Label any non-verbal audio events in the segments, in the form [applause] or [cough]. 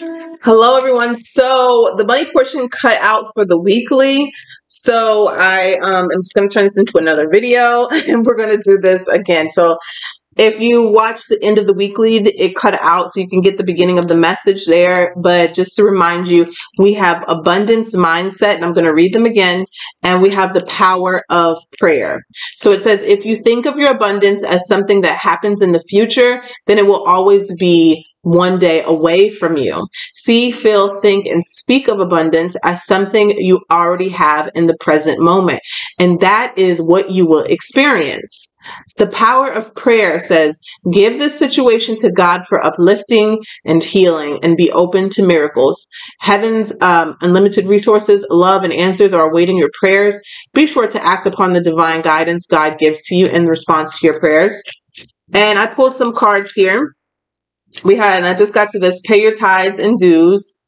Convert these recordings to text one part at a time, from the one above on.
Hello, everyone. So the money portion cut out for the weekly. So I um, am just going to turn this into another video, [laughs] and we're going to do this again. So if you watch the end of the weekly, it cut out so you can get the beginning of the message there. But just to remind you, we have abundance mindset, and I'm going to read them again. And we have the power of prayer. So it says, if you think of your abundance as something that happens in the future, then it will always be one day away from you. See, feel, think, and speak of abundance as something you already have in the present moment. And that is what you will experience. The power of prayer says, give this situation to God for uplifting and healing and be open to miracles. Heaven's um, unlimited resources, love, and answers are awaiting your prayers. Be sure to act upon the divine guidance God gives to you in response to your prayers. And I pulled some cards here we had, and I just got to this pay your tithes and dues.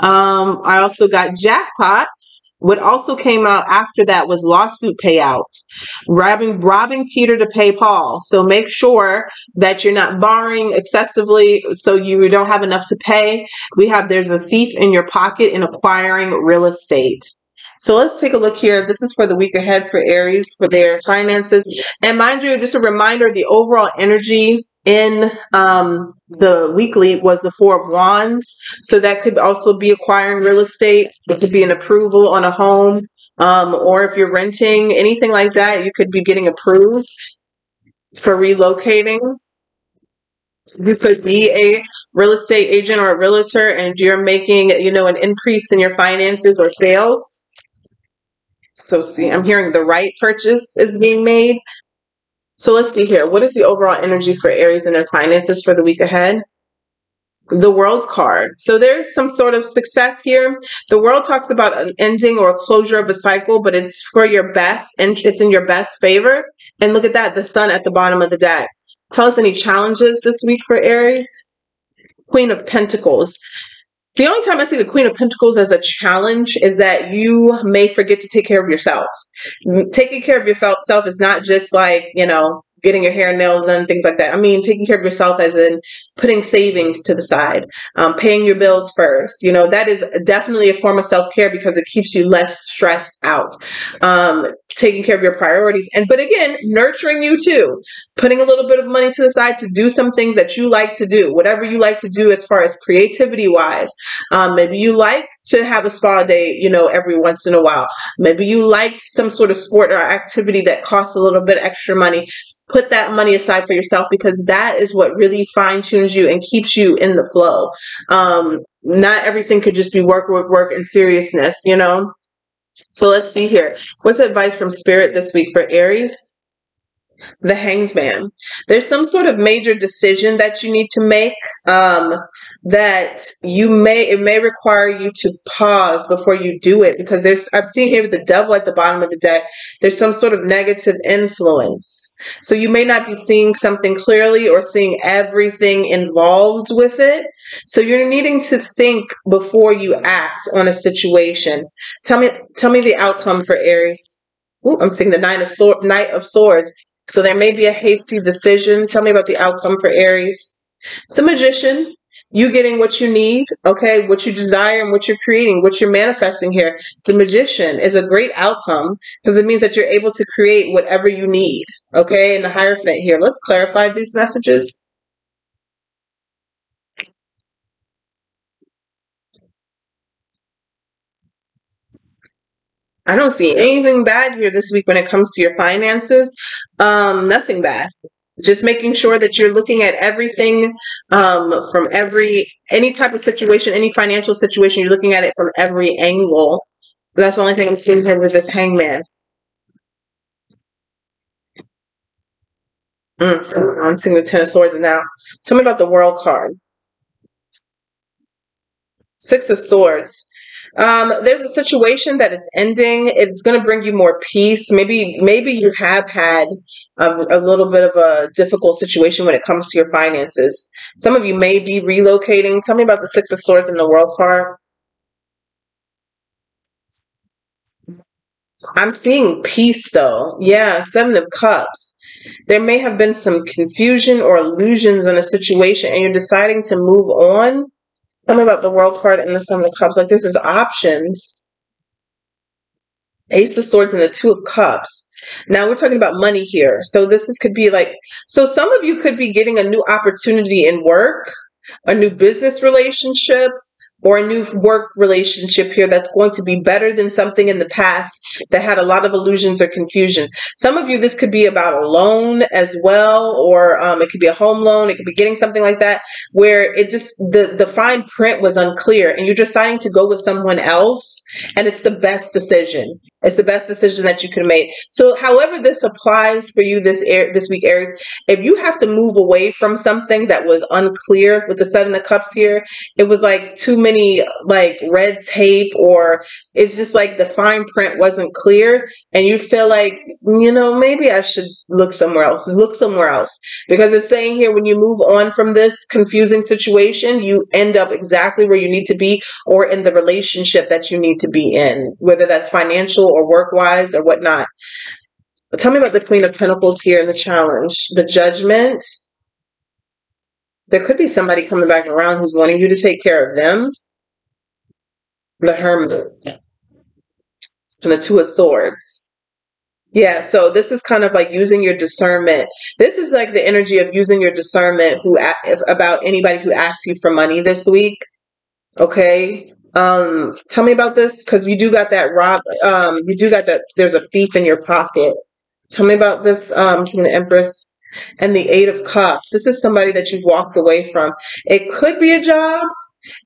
Um, I also got jackpots. What also came out after that was lawsuit payouts, robbing robbing Peter to pay Paul. So make sure that you're not borrowing excessively, so you don't have enough to pay. We have there's a thief in your pocket in acquiring real estate. So let's take a look here. This is for the week ahead for Aries for their finances. And mind you, just a reminder, the overall energy in um, the weekly was the Four of Wands. So that could also be acquiring real estate. It could be an approval on a home. Um, or if you're renting, anything like that, you could be getting approved for relocating. You could be a real estate agent or a realtor and you're making, you know, an increase in your finances or sales. So see, I'm hearing the right purchase is being made. So let's see here. What is the overall energy for Aries and their finances for the week ahead? The world card. So there's some sort of success here. The world talks about an ending or a closure of a cycle, but it's for your best and it's in your best favor. And look at that, the sun at the bottom of the deck. Tell us any challenges this week for Aries. Queen of Pentacles. The only time I see the Queen of Pentacles as a challenge is that you may forget to take care of yourself. Taking care of yourself is not just like, you know, getting your hair and nails done, things like that. I mean, taking care of yourself as in putting savings to the side, um, paying your bills first. You know, that is definitely a form of self care because it keeps you less stressed out. Um, taking care of your priorities. And, but again, nurturing you too, putting a little bit of money to the side to do some things that you like to do, whatever you like to do as far as creativity wise. Um, maybe you like to have a spa day, you know, every once in a while. Maybe you like some sort of sport or activity that costs a little bit extra money put that money aside for yourself because that is what really fine tunes you and keeps you in the flow. Um, not everything could just be work, work, work, and seriousness, you know? So let's see here. What's advice from Spirit this week for Aries? The hanged man. There's some sort of major decision that you need to make um, that you may it may require you to pause before you do it because there's I'm seeing here with the devil at the bottom of the deck. There's some sort of negative influence, so you may not be seeing something clearly or seeing everything involved with it. So you're needing to think before you act on a situation. Tell me, tell me the outcome for Aries. Ooh, I'm seeing the nine of sword, knight of swords. So there may be a hasty decision. Tell me about the outcome for Aries. The magician, you getting what you need, okay, what you desire and what you're creating, what you're manifesting here. The magician is a great outcome because it means that you're able to create whatever you need, okay, in the Hierophant here. Let's clarify these messages. I don't see anything bad here this week when it comes to your finances. Um, nothing bad. Just making sure that you're looking at everything um, from every any type of situation, any financial situation. You're looking at it from every angle. That's the only thing I'm seeing here with this hangman. Mm, I'm seeing the Ten of Swords now. Tell me about the World card. Six of Swords. Um, there's a situation that is ending. It's going to bring you more peace. Maybe, maybe you have had a, a little bit of a difficult situation when it comes to your finances. Some of you may be relocating. Tell me about the Six of Swords in the World card. I'm seeing peace though. Yeah, Seven of Cups. There may have been some confusion or illusions in a situation, and you're deciding to move on Me about the world card and the Seven of Cups. Like this is options. Ace of Swords and the Two of Cups. Now we're talking about money here. So this is could be like so some of you could be getting a new opportunity in work, a new business relationship, or a new work relationship here that's going to be better than something in the past that had a lot of illusions or confusion. Some of you, this could be about a loan as well, or um, it could be a home loan. It could be getting something like that where it just, the, the fine print was unclear and you're deciding to go with someone else and it's the best decision. It's the best decision that you could make. So, however this applies for you this air this week, Aries, if you have to move away from something that was unclear with the Seven of Cups here, it was like too many like red tape, or it's just like the fine print wasn't clear, and you feel like you know maybe I should look somewhere else. Look somewhere else because it's saying here when you move on from this confusing situation, you end up exactly where you need to be, or in the relationship that you need to be in, whether that's financial or work wise or whatnot. But tell me about the Queen of Pentacles here in the challenge. The Judgment. There could be somebody coming back around who's wanting you to take care of them. The Hermit. And the Two of Swords. Yeah, so this is kind of like using your discernment. This is like the energy of using your discernment who about anybody who asks you for money this week. Okay? Um, tell me about this because you do got that rob. Um, you do got that. There's a thief in your pocket. Tell me about this. Um, the Empress and the Eight of Cups. This is somebody that you've walked away from. It could be a job,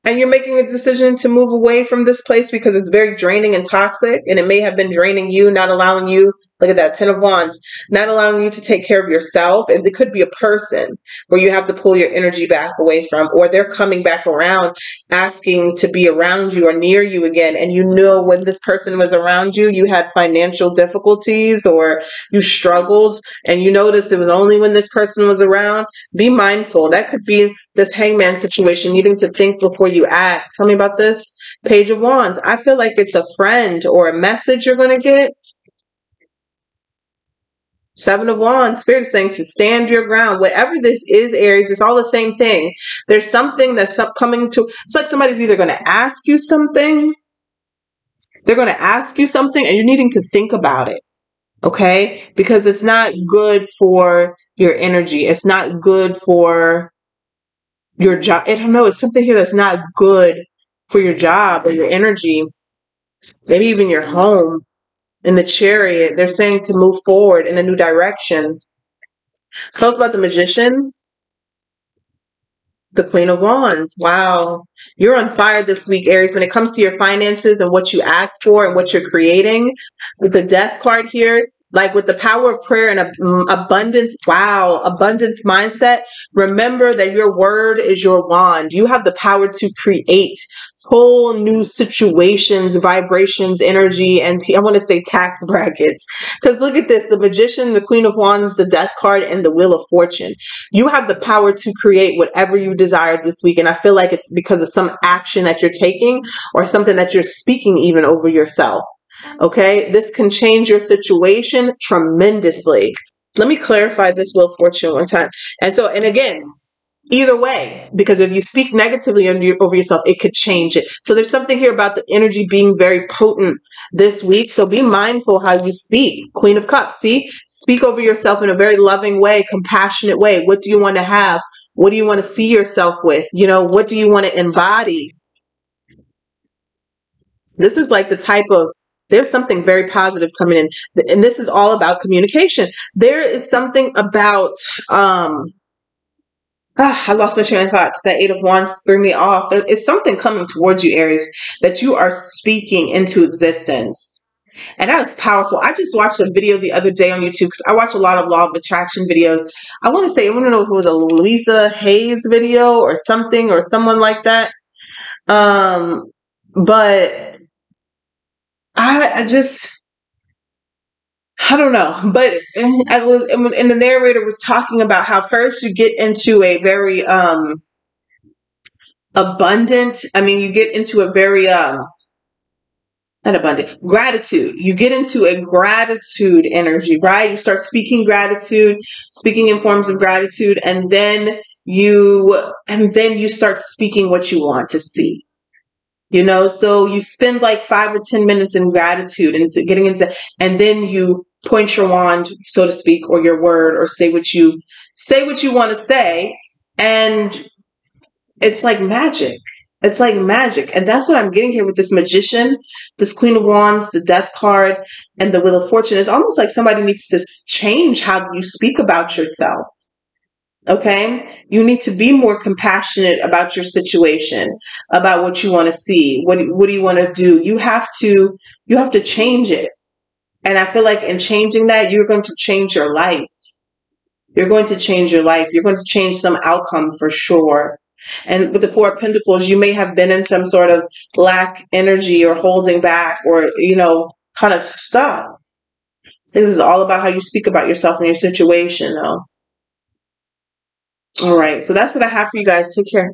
and you're making a decision to move away from this place because it's very draining and toxic, and it may have been draining you, not allowing you Look at that, Ten of Wands, not allowing you to take care of yourself. And it could be a person where you have to pull your energy back away from, or they're coming back around asking to be around you or near you again. And you know when this person was around you, you had financial difficulties or you struggled, and you noticed it was only when this person was around. Be mindful. That could be this hangman situation, needing to think before you act. Tell me about this. Page of Wands. I feel like it's a friend or a message you're going to get Seven of Wands, Spirit is saying to stand your ground. Whatever this is, Aries, it's all the same thing. There's something that's coming to, it's like somebody's either going to ask you something, they're going to ask you something, and you're needing to think about it. Okay? Because it's not good for your energy. It's not good for your job. I don't know. It's something here that's not good for your job or your energy. Maybe even your home in the chariot, they're saying to move forward in a new direction. Tell us about the magician. The Queen of Wands. Wow. You're on fire this week, Aries, when it comes to your finances and what you ask for and what you're creating. With the death card here, like with the power of prayer and mm, abundance, wow, abundance mindset, remember that your word is your wand. You have the power to create whole new situations, vibrations, energy, and I want to say tax brackets. Because look at this the magician, the queen of wands, the death card, and the wheel of fortune. You have the power to create whatever you desire this week. And I feel like it's because of some action that you're taking or something that you're speaking even over yourself. Okay, this can change your situation tremendously. Let me clarify this will fortune one time. And so, and again, either way because if you speak negatively over yourself it could change it. So there's something here about the energy being very potent this week. So be mindful how you speak. Queen of cups see? Speak over yourself in a very loving way compassionate way. What do you want to have? What do you want to see yourself with? You know what do you want to embody? This is like the type of there's something very positive coming in and this is all about communication there is something about um Ah, I lost my train of thought because that Eight of Wands threw me off. It's something coming towards you, Aries, that you are speaking into existence. And that was powerful. I just watched a video the other day on YouTube because I watch a lot of law of attraction videos. I want to say, I want to know if it was a Louise Hay's video or something or someone like that. Um, but I, I just, I don't know, but I was, and the narrator was talking about how first you get into a very um abundant. I mean, you get into a very um not abundant gratitude. You get into a gratitude energy, right? You start speaking gratitude, speaking in forms of gratitude, and then you and then you start speaking what you want to see you know so you spend like five or ten minutes in gratitude and getting into and then you point your wand so to speak or your word or say what you say what you want to say and it's like magic. It's like magic. And that's what i'm getting here with this magician this queen of wands the death card and the wheel of fortune. It's almost like somebody needs to change how you speak about yourself okay? You need to be more compassionate about your situation about what you want to see. What, what do you want to do? You have to you have to change it. And i feel like in changing that you're going to change your life. You're going to change your life. You're going to change some outcome for sure. And with the four of pentacles you may have been in some sort of lack energy or holding back or you know kind of stuck. This is all about how you speak about yourself and your situation though all right. So that's what I have for you guys. Take care.